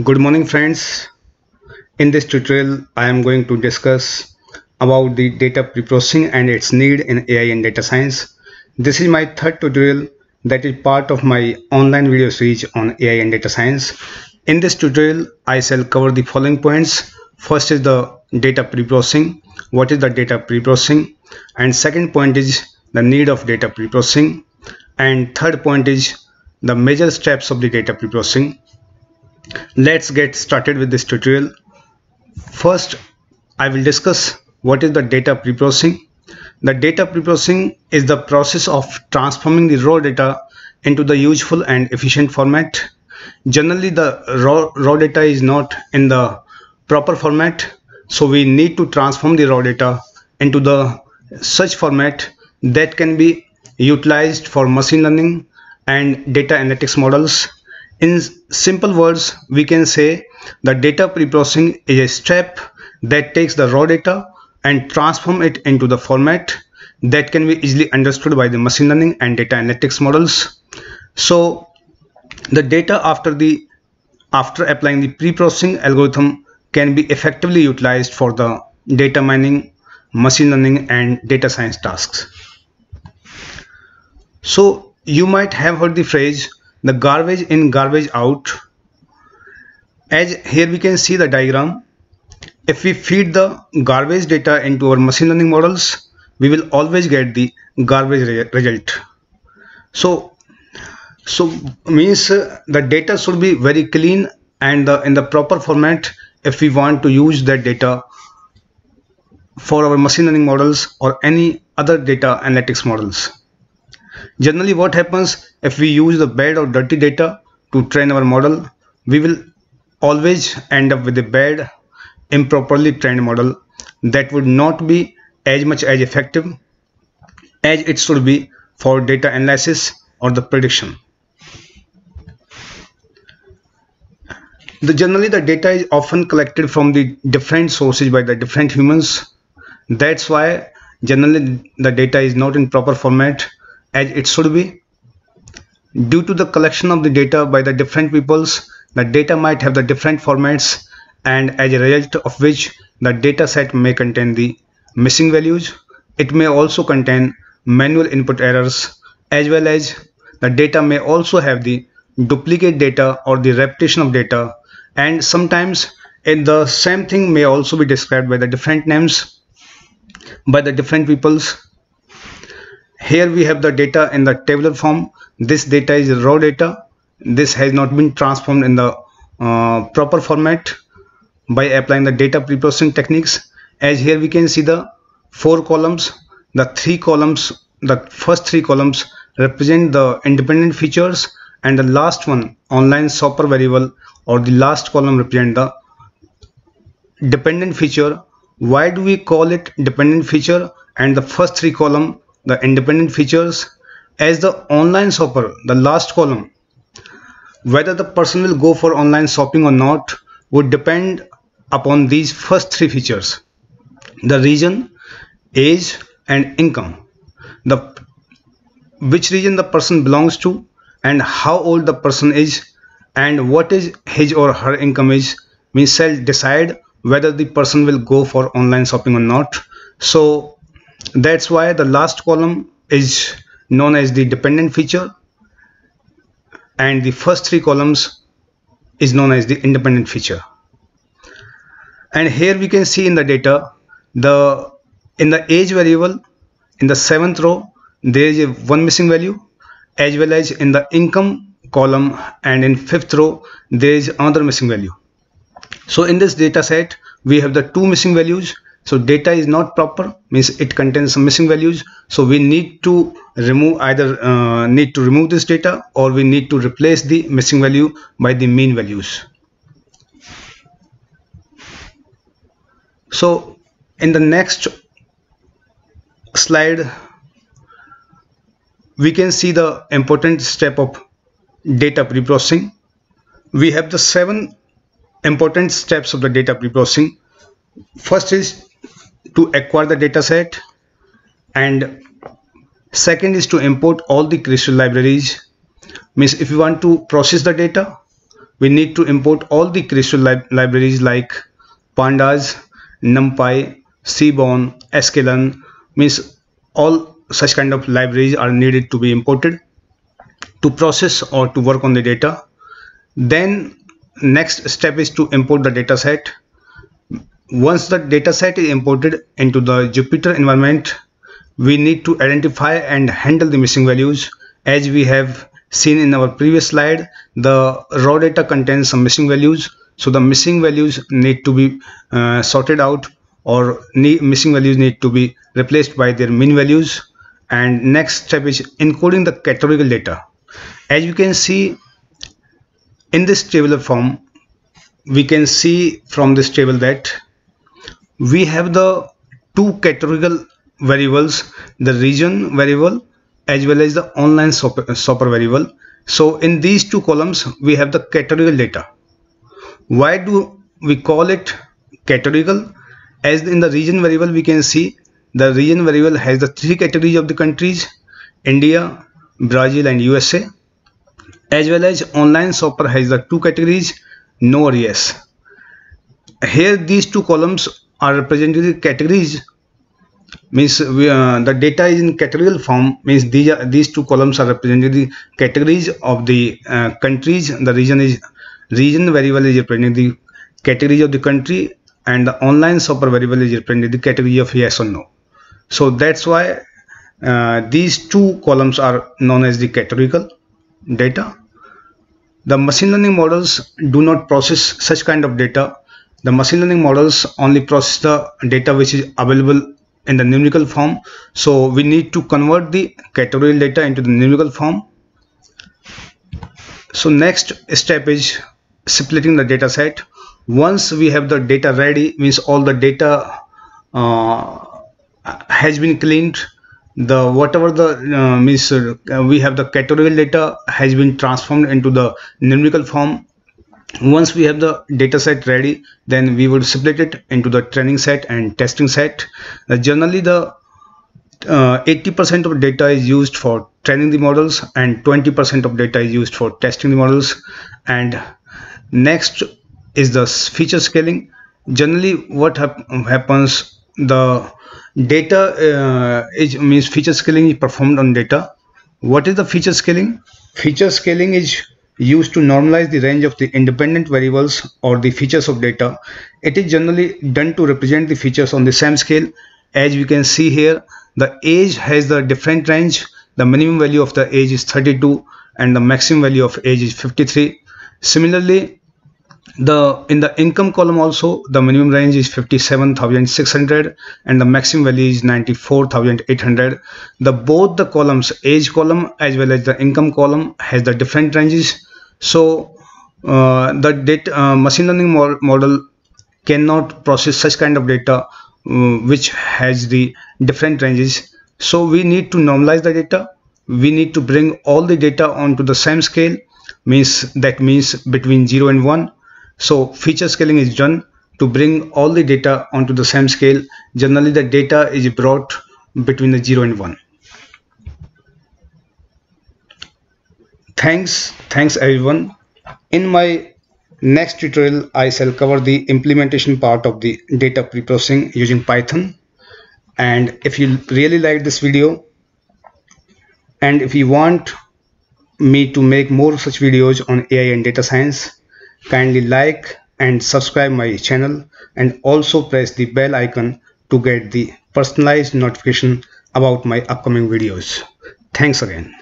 Good morning friends. In this tutorial I am going to discuss about the data preprocessing and its need in AI and data science. This is my third tutorial that is part of my online video series on AI and data science. In this tutorial I shall cover the following points. First is the data preprocessing. What is the data preprocessing? And second point is the need of data preprocessing. And third point is the major steps of the data preprocessing let's get started with this tutorial. First i will discuss what is the data preprocessing. The data preprocessing is the process of transforming the raw data into the useful and efficient format. Generally the raw, raw data is not in the proper format so we need to transform the raw data into the such format that can be utilized for machine learning and data analytics models in simple words, we can say the data preprocessing is a step that takes the raw data and transform it into the format that can be easily understood by the machine learning and data analytics models. So the data after the after applying the pre-processing algorithm can be effectively utilized for the data mining, machine learning and data science tasks. So you might have heard the phrase the garbage in garbage out. As here we can see the diagram. If we feed the garbage data into our machine learning models we will always get the garbage re result. So so means uh, the data should be very clean and the, in the proper format if we want to use that data for our machine learning models or any other data analytics models Generally what happens if we use the bad or dirty data to train our model, we will always end up with a bad, improperly trained model that would not be as much as effective as it should be for data analysis or the prediction. The, generally the data is often collected from the different sources by the different humans. That's why generally the data is not in proper format as it should be. Due to the collection of the data by the different peoples, the data might have the different formats and as a result of which the data set may contain the missing values. It may also contain manual input errors as well as the data may also have the duplicate data or the repetition of data and sometimes in the same thing may also be described by the different names by the different peoples here we have the data in the tabular form. This data is raw data. This has not been transformed in the uh, proper format by applying the data preprocessing techniques. As here we can see the four columns the three columns the first three columns represent the independent features and the last one online shopper variable or the last column represent the dependent feature. Why do we call it dependent feature? And the first three column the independent features as the online shopper the last column. Whether the person will go for online shopping or not would depend upon these first three features. The region age and income. The which region the person belongs to and how old the person is and what is his or her income is means shall decide whether the person will go for online shopping or not. So that's why the last column is known as the dependent feature. And the first three columns is known as the independent feature. And here we can see in the data the in the age variable in the seventh row there is one missing value as well as in the income column and in fifth row there is another missing value. So in this data set we have the two missing values so data is not proper means it contains some missing values. So we need to remove either uh, need to remove this data or we need to replace the missing value by the mean values. So in the next slide we can see the important step of data preprocessing. We have the seven important steps of the data preprocessing. First is to acquire the data set. And second is to import all the crystal libraries. Means if you want to process the data we need to import all the crystal li libraries like pandas numpy seaborn sklearn means all such kind of libraries are needed to be imported to process or to work on the data. Then next step is to import the data set once the data set is imported into the Jupyter environment we need to identify and handle the missing values. As we have seen in our previous slide the raw data contains some missing values. So the missing values need to be uh, sorted out or missing values need to be replaced by their mean values. And next step is encoding the categorical data. As you can see in this tabular form we can see from this table that we have the two categorical variables the region variable as well as the online shopper, shopper variable. So in these two columns we have the categorical data. Why do we call it categorical? As in the region variable we can see the region variable has the three categories of the countries India Brazil and USA as well as online shopper has the two categories no or yes here these two columns are representing the categories. Means we, uh, the data is in categorical form. Means these are these two columns are representing the categories of the uh, countries. The region is region variable is representing the categories of the country and the online shopper variable is representing the category of yes or no. So that's why uh, these two columns are known as the categorical data. The machine learning models do not process such kind of data the machine learning models only process the data which is available in the numerical form. So we need to convert the categorical data into the numerical form. So next step is splitting the data set. Once we have the data ready means all the data uh, has been cleaned the whatever the uh, means uh, we have the categorical data has been transformed into the numerical form once we have the data set ready then we would split it into the training set and testing set. Uh, generally the 80% uh, of data is used for training the models and 20% of data is used for testing the models. And next is the feature scaling. Generally what hap happens the data uh, is means feature scaling is performed on data. What is the feature scaling? Feature scaling is used to normalize the range of the independent variables or the features of data. It is generally done to represent the features on the same scale. As we can see here, the age has the different range. The minimum value of the age is 32 and the maximum value of age is 53. Similarly, the in the income column also the minimum range is 57600 and the maximum value is 94800 the both the columns age column as well as the income column has the different ranges so uh, the data uh, machine learning mo model cannot process such kind of data uh, which has the different ranges so we need to normalize the data we need to bring all the data onto the same scale means that means between 0 and 1 so feature scaling is done to bring all the data onto the same scale. Generally the data is brought between the 0 and 1. Thanks, thanks everyone. In my next tutorial, I shall cover the implementation part of the data preprocessing using Python. And if you really like this video and if you want me to make more such videos on AI and data science, Kindly like and subscribe my channel and also press the bell icon to get the personalized notification about my upcoming videos. Thanks again.